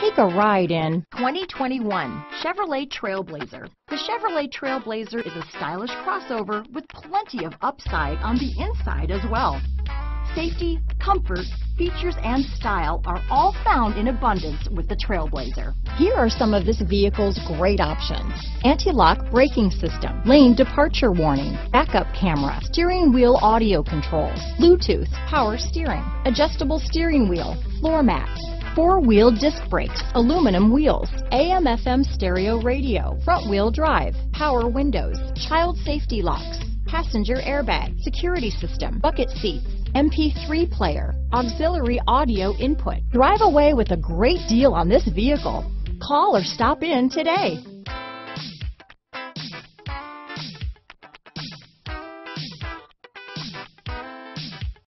Take a ride in 2021 Chevrolet Trailblazer. The Chevrolet Trailblazer is a stylish crossover with plenty of upside on the inside as well. Safety, comfort, features, and style are all found in abundance with the Trailblazer. Here are some of this vehicle's great options. Anti-lock braking system, lane departure warning, backup camera, steering wheel audio controls, Bluetooth, power steering, adjustable steering wheel, floor mats, Four-wheel disc brakes, aluminum wheels, AM-FM stereo radio, front-wheel drive, power windows, child safety locks, passenger airbag, security system, bucket seats, MP3 player, auxiliary audio input. Drive away with a great deal on this vehicle. Call or stop in today.